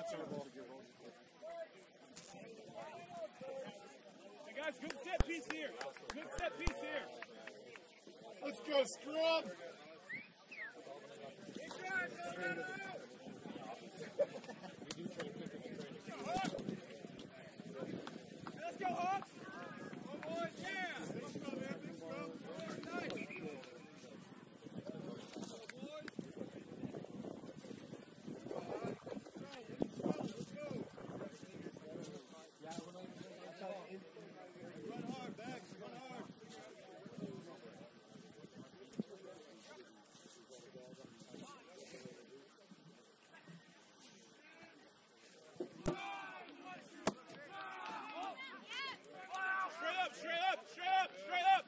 Hey guys, good set piece here. Good set piece here. Let's go, scrum! Let's go, Hawks. Come on, yeah. Let's go, man. Big scrum. Nice. Run hard, Max. Run hard. Straight up, straight up, straight up, straight up.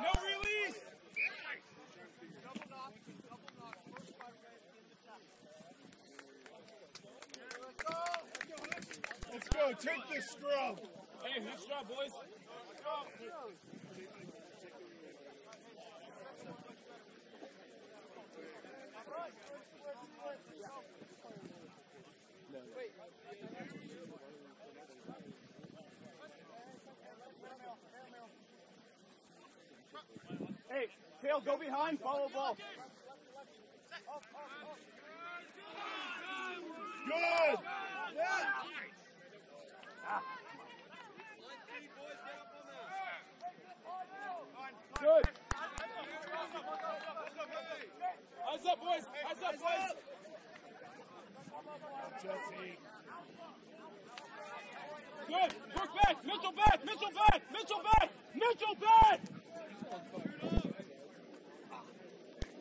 No release. Let's go, take this scrum! Hey, nice job, boys. Hey, Tail, go behind, follow ball. Good! Good. Eyes up, boys. Eyes up, boys. Good. Work back. Mitchell back. Mitchell back. Mitchell back. Mitchell back.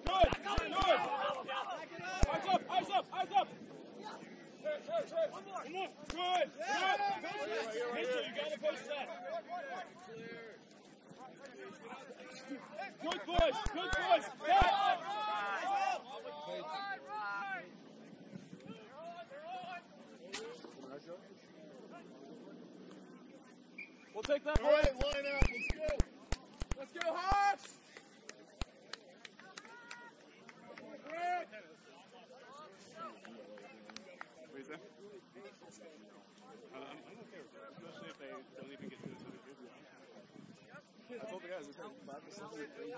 Good. Good. Eyes up. Eyes up. Eyes up. More. Good. Good. Mitchell, you gotta push that. Good boys. Good boys. Back. We'll take that. All right, line up, let's go! Let's go, Hawks! What is that? I'm, I'm okay with that, especially if they don't even get to this other video. I told the guys, it's like 5% of the crazy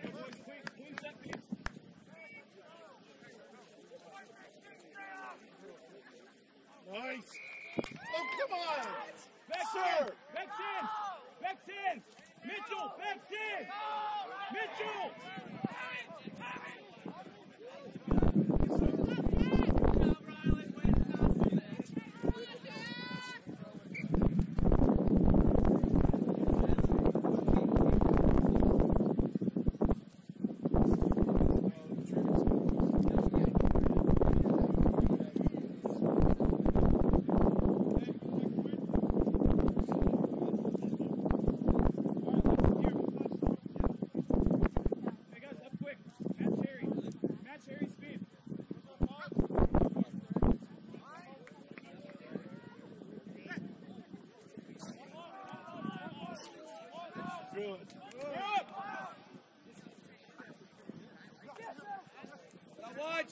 Hey, boys, clean, clean set piece. Nice! Oh, come on! Back Sir! in! Back in! Back in! Mitchell, back in! Oh, Mitchell!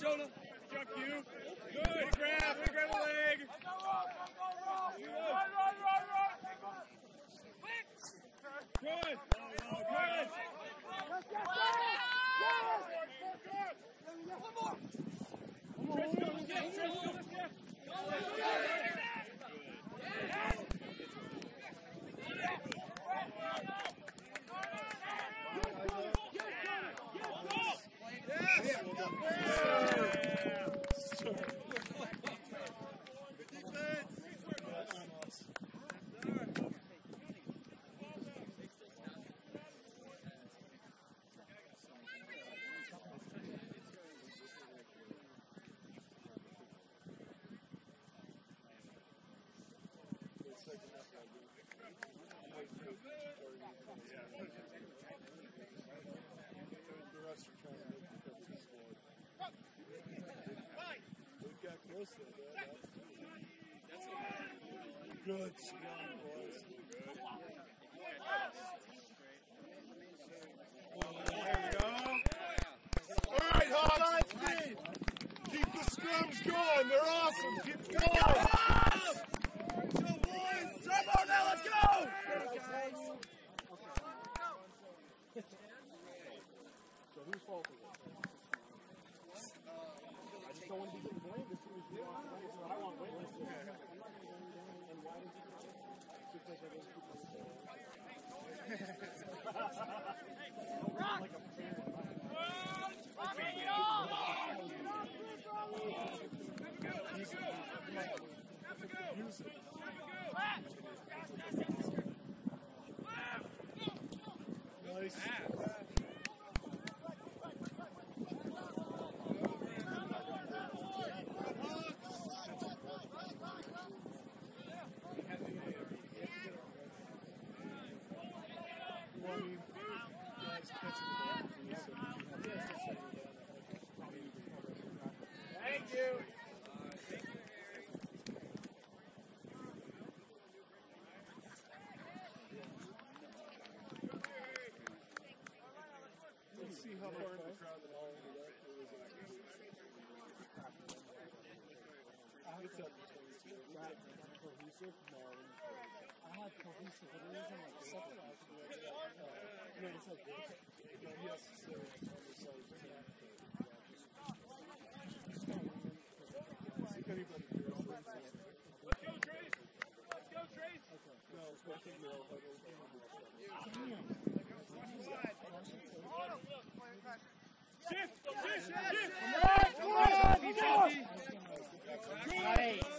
Not wide, Jonah. Chuck you. Good grab. Good grab a leg. Good. Good. Tristan, let's get. Tristan, let's get. The refs are trying to make the too slow. They got close though, man. Good scrum, boys. There we go. All right, Hawks. Speed. Keep the scrums going. They're awesome. Keep going. Go, boys. Turbo now. Let's go. So whose fault is it? I just don't want to be getting blamed as soon as you want witnesses. I want witnesses. And why did you do? Because I didn't keep my it. Nice. Well, I mean, guys catch the ball, so you have to say that. Thank you. Let's see how far in the crowd the ball ended up. It was like, it's up to 22. Not cohesive? No. I had cohesive, but it wasn't like. No, it's like. No, has to on the side of the team. See if anybody hears. Let's go, Trace. Let's go, Trace. No, so I they're all Shift! Shift! Shift! Shift! Shift! Shift!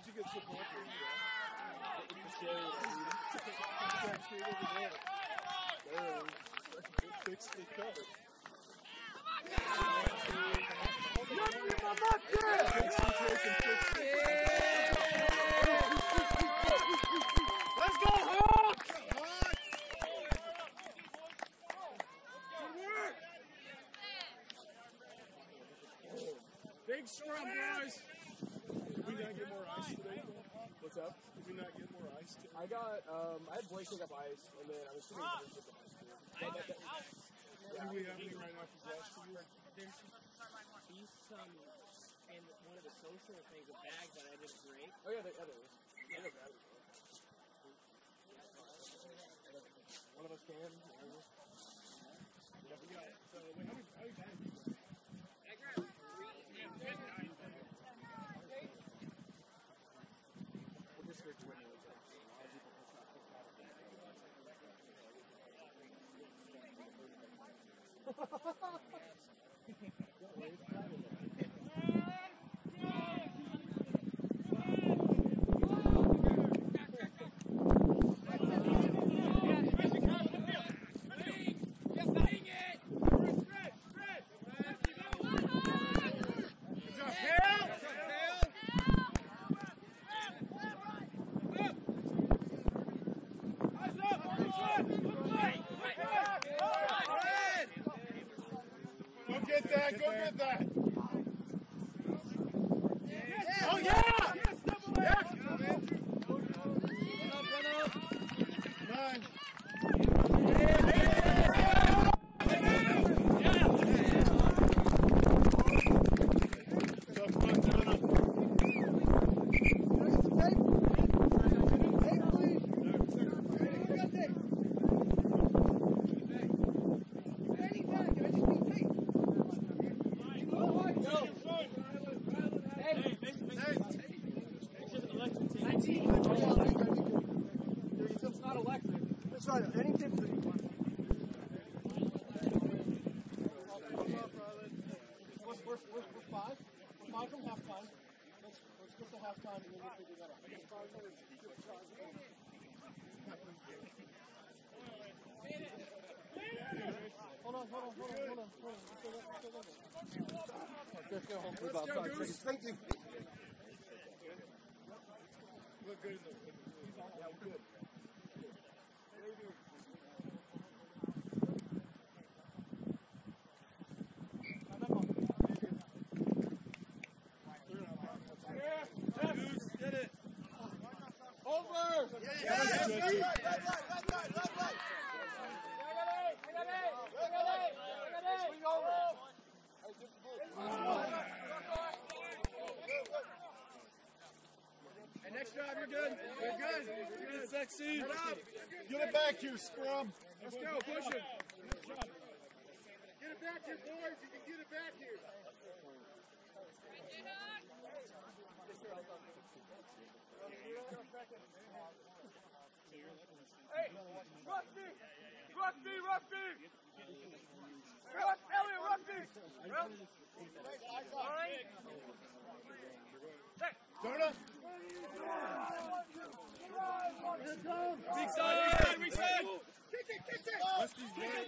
How'd you get support from the There, fix the cover. Let's go, Hawks! Big scrum, boys. Did we not get more ice today? What's up? Did we not get more ice today? I got, um, I had Blake pick up ice, and then I was shooting for him pick up ice. too. But that- that- Do we have any right now for gas? There's some in one of the social things, a bag that I didn't break. Oh yeah, there, yeah, there is. I know that. One of us can. one of us- Yeah, we got, so, wait, how many, how many bags you got? I grabbed three and midnight. We'll just switch windows. As people push out, push out. Go get that. Oh, yeah! Yeah! Nine. So, come on, turn up. It's not electric. It's not any tip for you. We're, we're, we're, we're five. We're five from halftime. Let's, let's get to halftime and then we'll figure that out. Hold on, hold on, hold on, hold on, hold on. Let's go, let's go, let's go. Let's go home for seconds. Thank you. look good in the, in the yeah, good. Over! Yes, yes, right, right, right, right, right, right. Swing over. Hey, next job, you're good. You're good. You're good. Get. It back here, scrum. Let's go, push it. Get it back here, boys. You can get it back here. Hey, Rusty! Rusty, Rusty! Elliot, Rusty! Jonah. Weak side, weak side! Rusty's dead.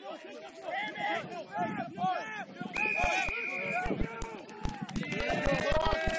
Way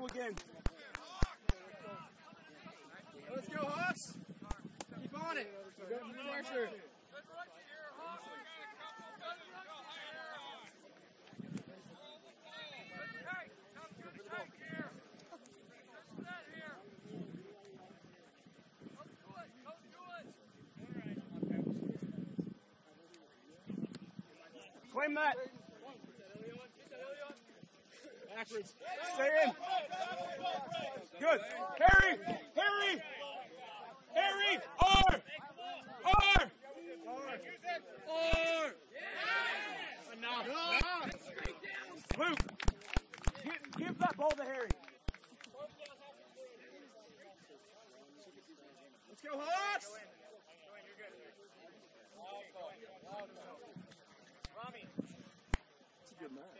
go again. Let's go, Hawks. Keep on it. Good pressure. Claim that backwards. Stay in. Good. Harry! Harry! Harry! R! R! R! Enough. Luke! Give, give that ball to Harry. Let's go, Hawks! Rami. It's a good match.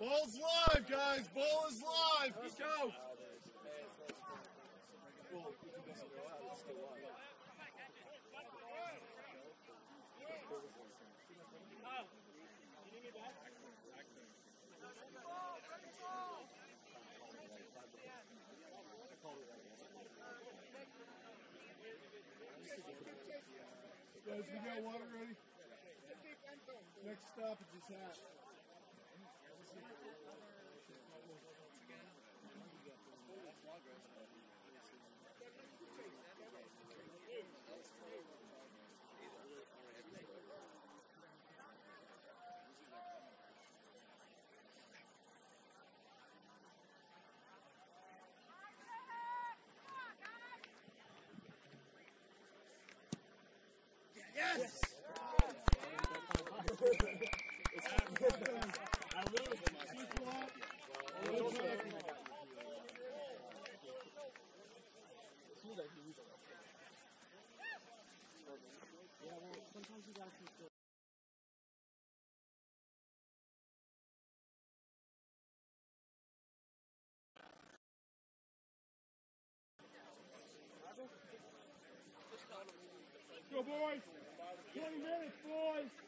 Ball's live, guys. Ball is live. Let's go. Guys, we got water ready? Next stop is this hat. Go, boys. 20 minutes, boys.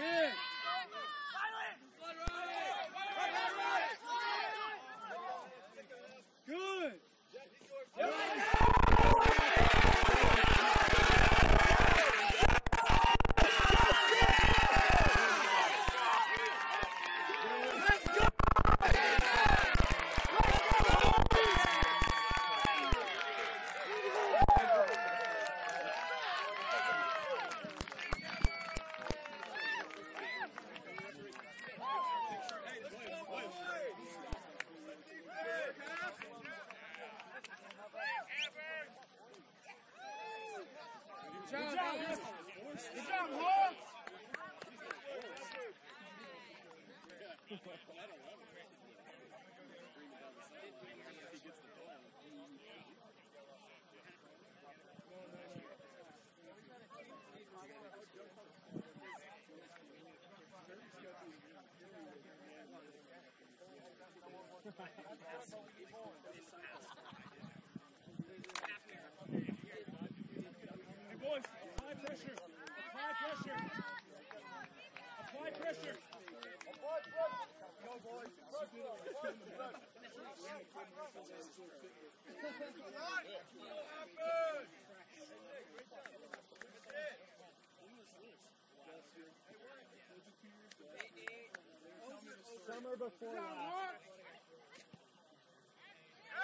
Good. Hey, boys, apply pressure. Apply pressure. Apply pressure. Apply pressure. Summer before last.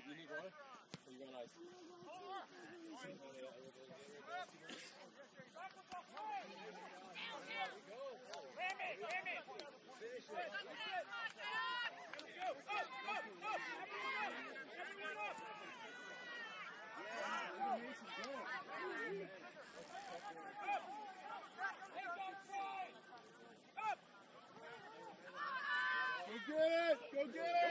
Hey, you need water? Or you got ice? Go get it! Go get it!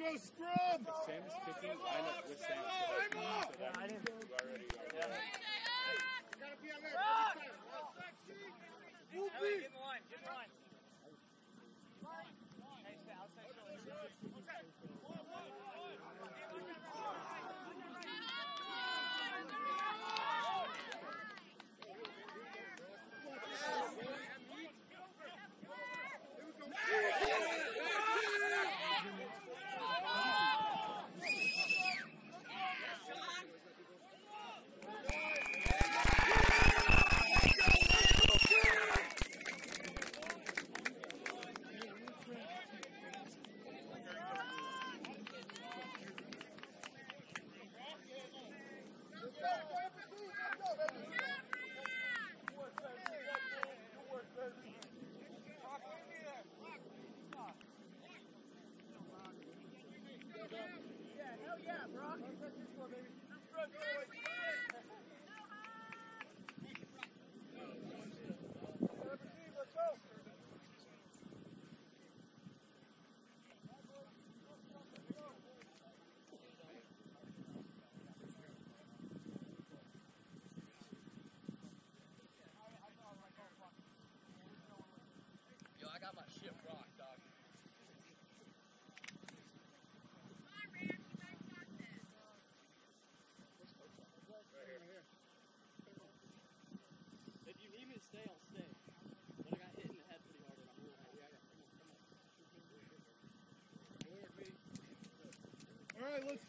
Go scrum! Sam's picking. I with Sam.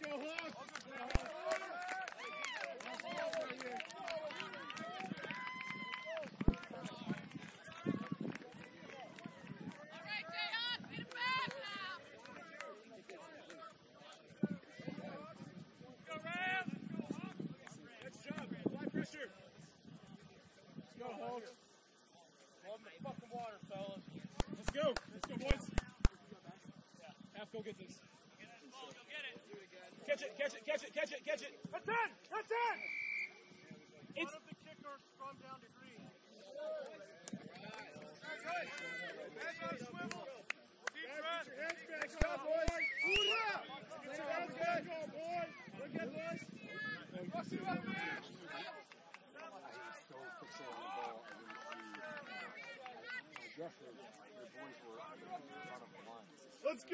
show up.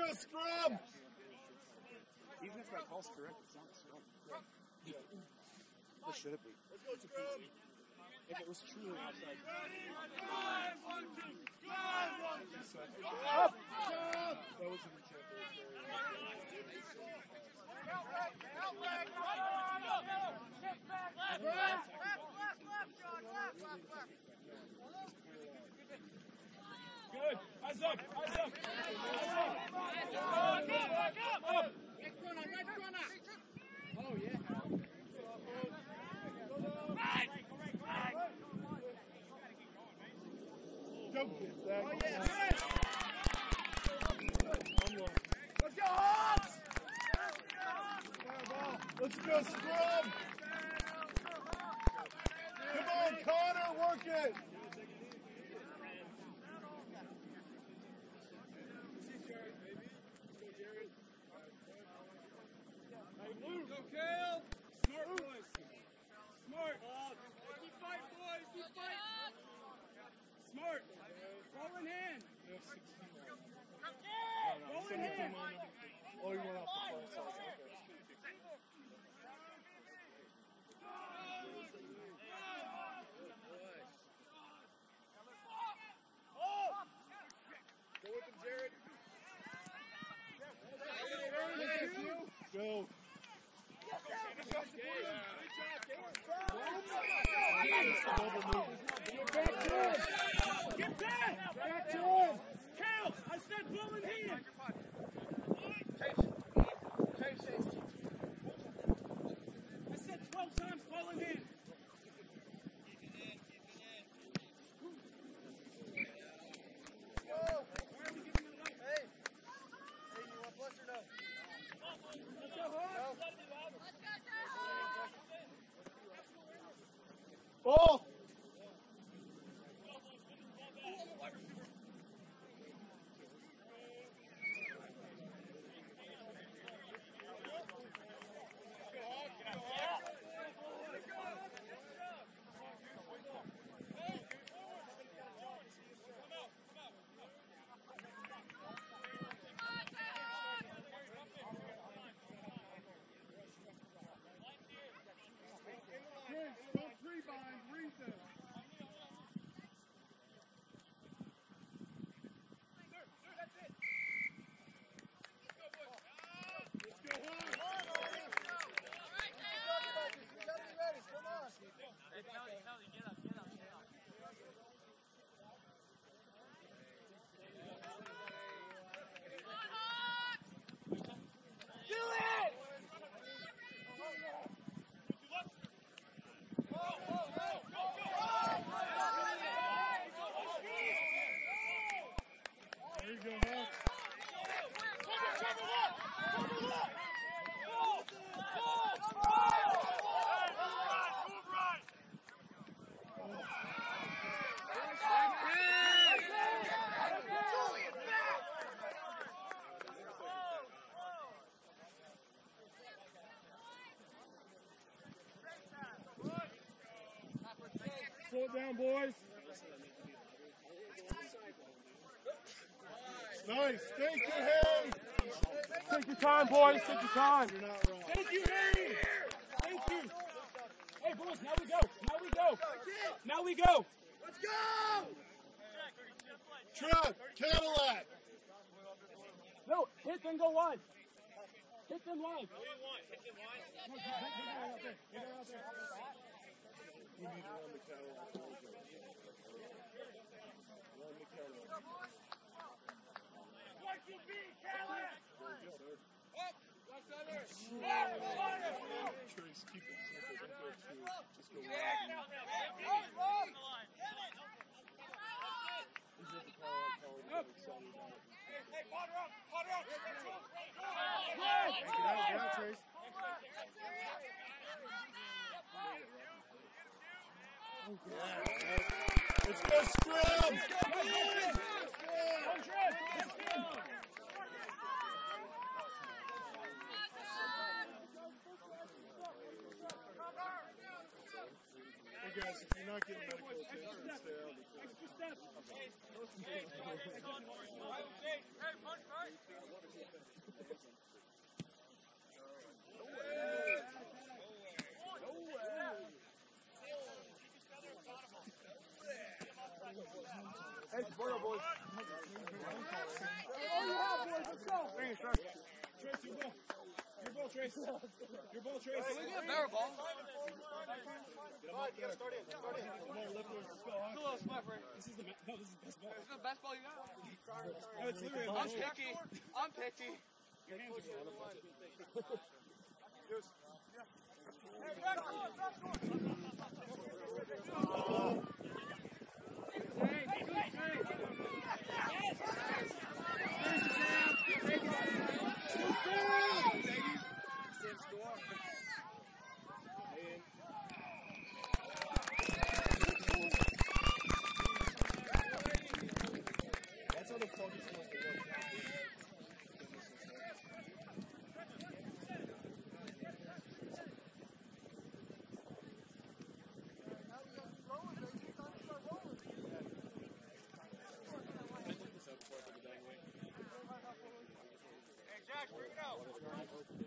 a scrum! Even if that ball's correct, it's not a scrum. Yeah. What should it be? Let's go, scrum! If it was truly outside. Drive, one, two, drive, one, two, up! Up! That was in the championship. Outback, outback, right on, up, up, kick back, left, left, left, left, left, John, left, left, left. Good. Eyes up. Eyes up. Eyes up. Up. Up. Oh, Slow down, boys. Nice. Thank you, Harry. Take your time, boys. Take your time. You're not wrong. Thank you, Harry. Thank you. Hey, boys, now we go. Now we go. Now we go. Let's go! Truck, Cadillac. No, hit then go wide. Hit them wide. You need to run the Cadillac. Run the Cadillac. Trace, keep it simple. Don't go. Just go the Cadillac College. I'm excited about it. Get out, get out, Trace. Let's go, scrum! Hey guys, if you're not getting medical attention, stay out of the It's for the boys. Let's go. Your ball. Trace. Your ball, Trace. Hey, we get ball. Come on, start in. Come on, left This is the best ball. This is the best ball you got. I'm picky. I'm picky. Hey, back door, back door. Hey, bring it out.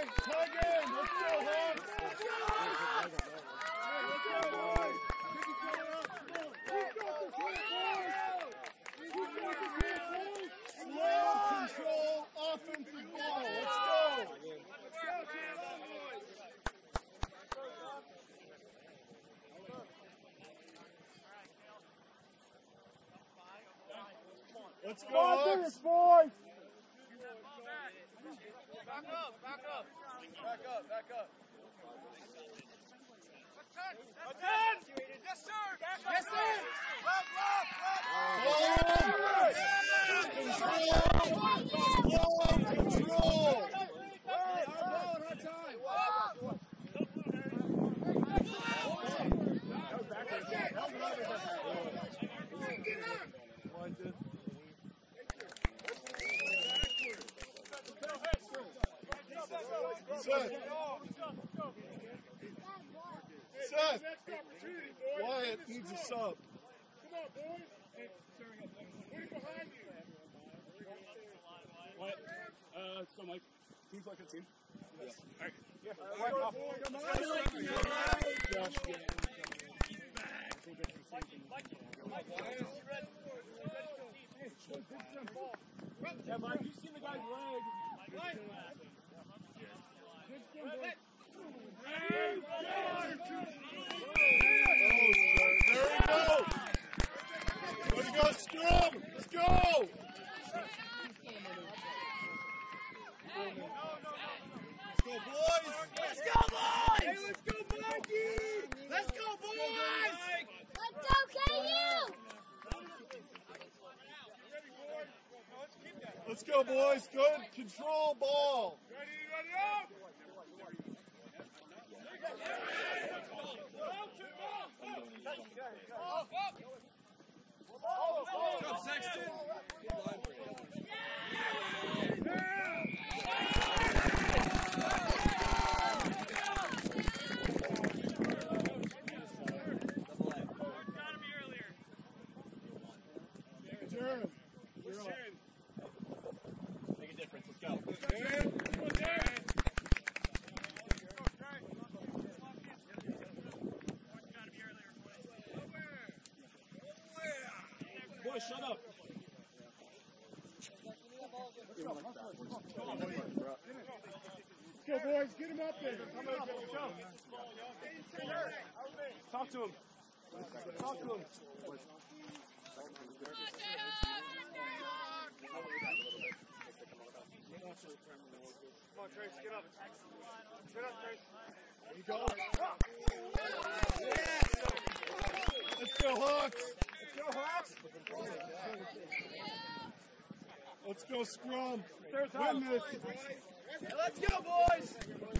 Tug in. Let's go, Hawks. Let's go. Let's go, boys. Pick each other up. We got this here, boys. We got this here, boys. Slow control offensive ball. Let's go. Let's go, boys! Let's go, Hugs! Let's go, boys. Back up, back up. Back up, back up. Yes, sir. Yes, sir. Left, left, left. Control. Slow control. Seth. Seth. Wyatt needs a sub. Come on, boys. What? Uh, so Mike. Can you play a team? Yes. All right. Josh, yeah. Yeah, Mike. You seen the guy's leg? Oh, there we go. Way to go, Scrum. Let's go. Let's Let's go, boys. Good control ball. Ready, ready, up! Go, Sexton! him up there. Come on, Joe. Talk to him. Talk to him. Come on, Trace, get up. Get up, Trace. There you go. let's Yes. Let's go, Hawks. Let's go, Hawks. Let's go, Scrum. Win this. Let's go, boys.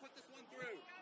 put this one through.